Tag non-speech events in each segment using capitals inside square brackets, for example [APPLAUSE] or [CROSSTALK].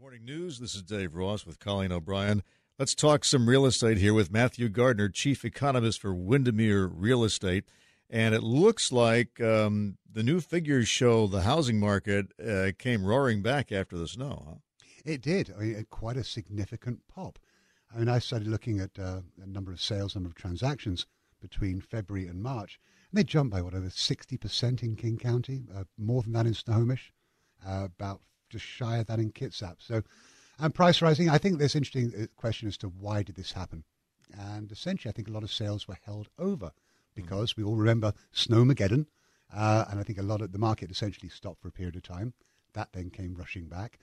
morning news. This is Dave Ross with Colleen O'Brien. Let's talk some real estate here with Matthew Gardner, chief economist for Windermere Real Estate. And it looks like um, the new figures show the housing market uh, came roaring back after the snow. Huh? It did. I mean, quite a significant pop. I mean, I started looking at uh, a number of sales, number of transactions between February and March, and they jumped by whatever sixty percent in King County, uh, more than that in Snohomish, uh, about just shy of that in Kitsap. So, and price rising. I think there's an interesting uh, question as to why did this happen, and essentially, I think a lot of sales were held over because mm-hmm. we all remember Snowmageddon, uh, and I think a lot of the market essentially stopped for a period of time. That then came rushing back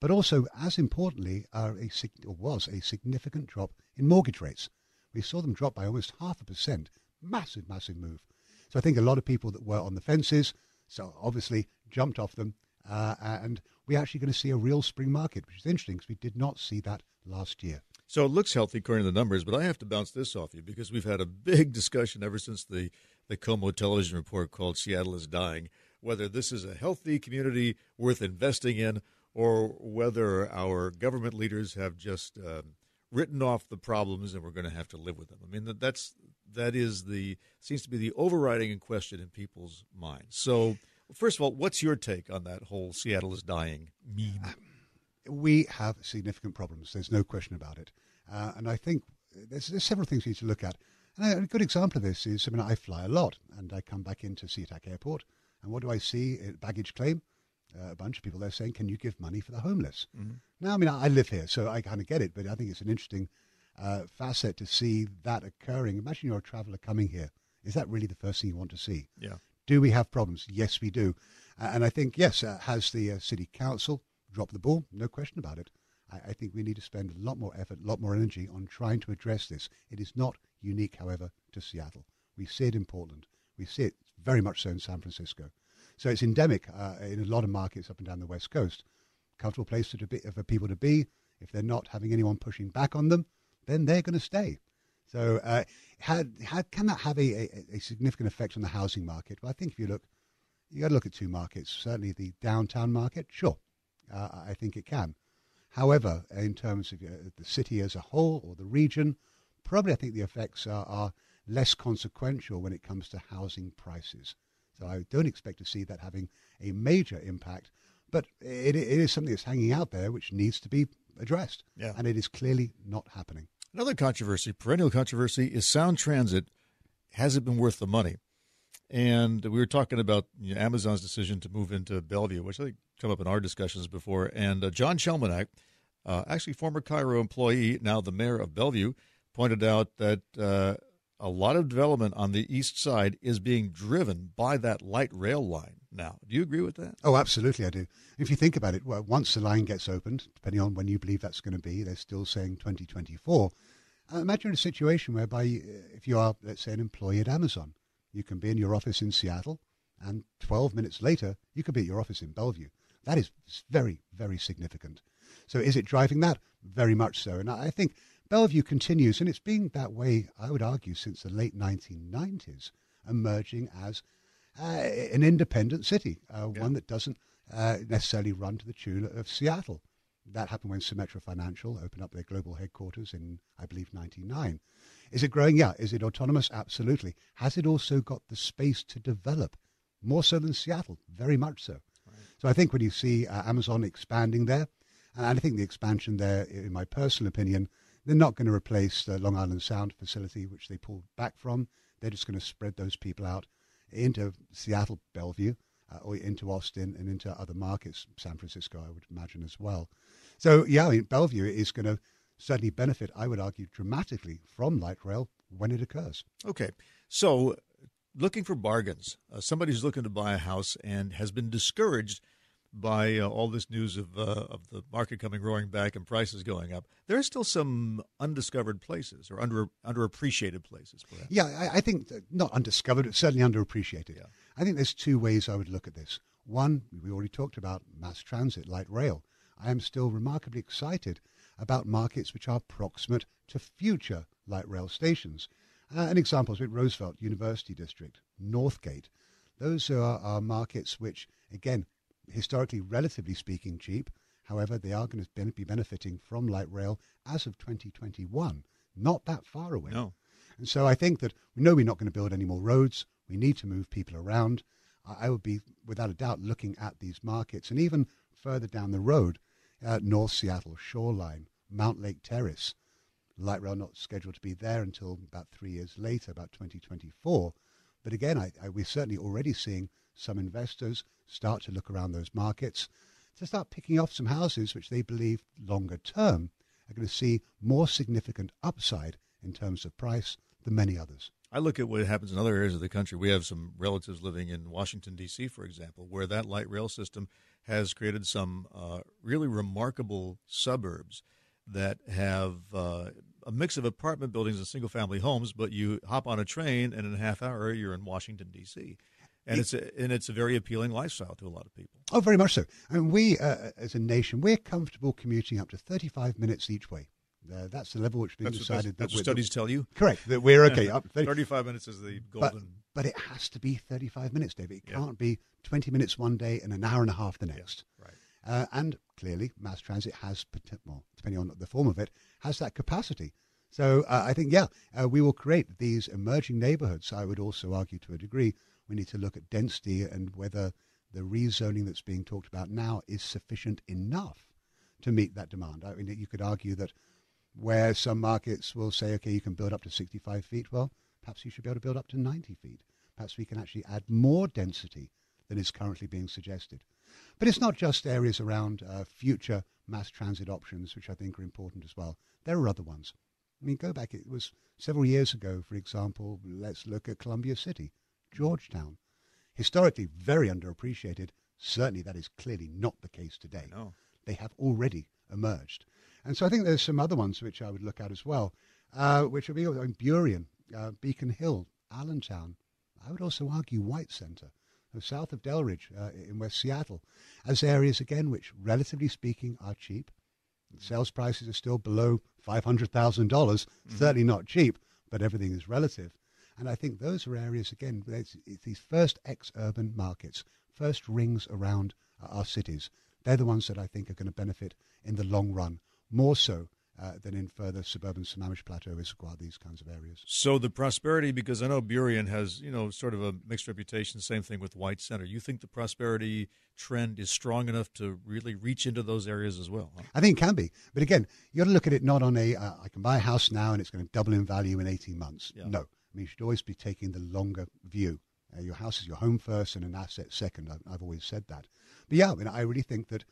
but also, as importantly, uh, a, was a significant drop in mortgage rates. We saw them drop by almost half a percent. Massive, massive move. So I think a lot of people that were on the fences, so obviously jumped off them, uh, and we're actually going to see a real spring market, which is interesting because we did not see that last year. So it looks healthy according to the numbers, but I have to bounce this off you because we've had a big [LAUGHS] discussion ever since the, the KOMO television report called Seattle is Dying, whether this is a healthy community worth investing in or whether our government leaders have just um, written off the problems and we're going to have to live with them. I mean, that's that is the seems to be the overriding question in people's minds. So, first of all, what's your take on that whole Seattle is dying meme? We have significant problems. There's no question about it, uh, and I think there's, there's several things we need to look at. And a good example of this is I mean, I fly a lot, and I come back into SeaTac Airport, and what do I see? At baggage claim uh, a bunch of people there saying, "Can you give money for the homeless?" Mm-hmm. Now, I mean, I, I, live here, so I kind of get it, but I think it's an interesting uh, facet to see that occurring. Imagine you're a traveller coming here. Is that really the first thing you want to see? Yeah. Do we have problems? Yes, we do. And I think yes, uh, has the uh, city council dropped the ball? No question about it. I, I think we need to spend a lot more effort, a lot more energy on trying to address this. It is not unique, however, to Seattle. We see it in Portland. We see it very much so in San Francisco. So it's endemic uh, in a lot of markets up and down the west coast. Comfortable place to be, for people to be. If they're not having anyone pushing back on them, then they're going to stay. So, uh, had, had, can that have a, a, a, significant effect on the housing market? Well, I think if you look, you got to look at two markets. Certainly, the downtown market, sure, uh, I think it can. However, in terms of uh, the city as a whole or the region, probably I think the effects are, are less consequential when it comes to housing prices. So I don't expect to see that having a major impact. But it, it is something that's hanging out there which needs to be addressed. Yeah. And it is clearly not happening. Another controversy, perennial controversy, is Sound Transit. Has it been worth the money? And we were talking about you know, Amazon's decision to move into Bellevue, which I think come up in our discussions before. And uh, John Chelminiak, uh, actually former KIRO employee, now the mayor of Bellevue, pointed out that uh, a lot of development on the east side is being driven by that light rail line now. Do you agree with that? Oh, absolutely, I do. If you think about it, well, once the line gets opened, depending on when you believe that's going to be, they're still saying 2024. Uh, imagine a situation whereby, uh, if you are, let's say, an employee at Amazon, you can be in your office in Seattle, and 12 minutes later, you could be at your office in Bellevue. That is very, very significant. So, is it driving that? Very much so. And I think Bellevue continues, and it's been that way, I would argue, since the late 1990s, emerging as uh, an independent city, uh, yeah. one that doesn't uh, necessarily run to the tune of Seattle. That happened when Symetra Financial opened up their global headquarters in, I believe, 99. Is it growing? Yeah. Is it autonomous? Absolutely. Has it also got the space to develop? More so than Seattle, very much so. Right. So I think when you see uh, Amazon expanding there, and I think the expansion there, in my personal opinion, they're not going to replace the Long Island Sound facility, which they pulled back from. They're just going to spread those people out into Seattle, Bellevue, uh, or into Austin and into other markets, San Francisco, I would imagine as well. So, yeah, I mean, Bellevue is going to certainly benefit, I would argue, dramatically from light rail when it occurs. Okay. So, looking for bargains, uh, somebody who's looking to buy a house and has been discouraged by uh, all this news of uh, of the market coming roaring back and prices going up, there are still some undiscovered places or under underappreciated places. Perhaps. Yeah, I, I think not undiscovered, but certainly underappreciated. Yeah. I think there's two ways I would look at this. One, we already talked about mass transit, light rail. I am still remarkably excited about markets which are proximate to future light rail stations. Uh, an example is with Roosevelt University District, Northgate. Those are, are markets which, again, historically, relatively speaking, cheap, However, they are going to be benefiting from light rail as of 2021, not that far away. No. And so I think that we know we're not going to build any more roads. We need to move people around. I would be, without a doubt, looking at these markets and even further down the road, uh, North Seattle shoreline, Mountlake Terrace. Light rail not scheduled to be there until about three years later, about 2024. But again, I, I, we're certainly already seeing some investors start to look around those markets to start picking off some houses which they believe longer term are going to see more significant upside in terms of price than many others. I look at what happens in other areas of the country. We have some relatives living in Washington, D.C., for example, where that light rail system has created some uh, really remarkable suburbs that have uh, a mix of apartment buildings and single family homes, but you hop on a train and in a half hour you're in Washington, D.C. And it's a, and it's a very appealing lifestyle to a lot of people. Oh, very much so. And we, uh, as a nation, we're comfortable commuting up to 35 minutes each way. Uh, that's the level which has been that's decided. What, that's, that studies tell you. Correct. That we're okay. Up [LAUGHS] 30, 35 minutes is the golden. But, but, it has to be 35 minutes, David. It yeah. can't be 20 minutes one day and an hour and a half the next. Yeah, right. Uh, and clearly, mass transit has, well, depending on the form of it, has that capacity. So uh, I think, yeah, uh, we will create these emerging neighborhoods. I would also argue to a degree we need to look at density and whether the rezoning that's being talked about now is sufficient enough to meet that demand. I mean, you could argue that where some markets will say, okay, you can build up to 65 feet, well, perhaps you should be able to build up to 90 feet. Perhaps we can actually add more density than is currently being suggested. But it's not just areas around uh, future mass transit options, which I think are important as well. There are other ones. I mean, go back, it was several years ago, for example, let's look at Columbia City, Georgetown. Historically, very underappreciated. Certainly, that is clearly not the case today. No. They have already emerged. And so I think there's some other ones which I would look at as well, uh, which would be I mean, Burien, uh, Beacon Hill, Allentown. I would also argue White Center, uh, south of Delridge uh, in West Seattle, as areas, again, which, relatively speaking, are cheap. Sales prices are still below $500,000. Mm-hmm. Certainly not cheap, but everything is relative. And I think those are areas, again, it's, it's these first ex urban markets, first rings around our cities. They're the ones that I think are going to benefit in the long run more so uh, than in further suburban Sammamish Plateau, Issaquah, these kinds of areas. So the prosperity, because I know Burien has, you know, sort of a mixed reputation, same thing with White Center. You think the prosperity trend is strong enough to really reach into those areas as well? Huh? I think it can be. But again, you've got to look at it not on a, uh, I can buy a house now and it's going to double in value in 18 months. Yeah. No. I mean, you should always be taking the longer view. Uh, your house is your home first and an asset second. I've, I've always said that. But yeah, I mean, I really think that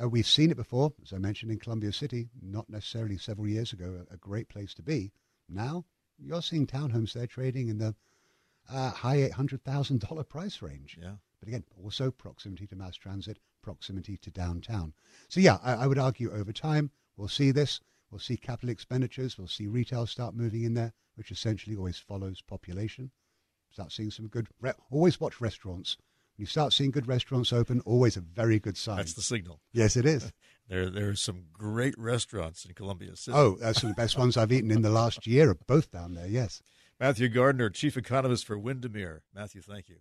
uh, we've seen it before, as I mentioned in Columbia City, not necessarily several years ago, a, a great place to be. Now you're seeing townhomes there trading in the uh, high $800,000 price range. Yeah. But again, also proximity to mass transit, proximity to downtown. So, yeah, I, I would argue over time we'll see this. We'll see capital expenditures. We'll see retail start moving in there, which essentially always follows population. Start seeing some good. Re- always watch restaurants you start seeing good restaurants open, always a very good sign. That's the signal. Yes, it is. [LAUGHS] there, there are some great restaurants in Columbia City. Oh, that's some of the best ones I've eaten in the last year, both down there, yes. Matthew Gardner, Chief Economist for Windermere. Matthew, thank you.